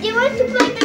do you want to play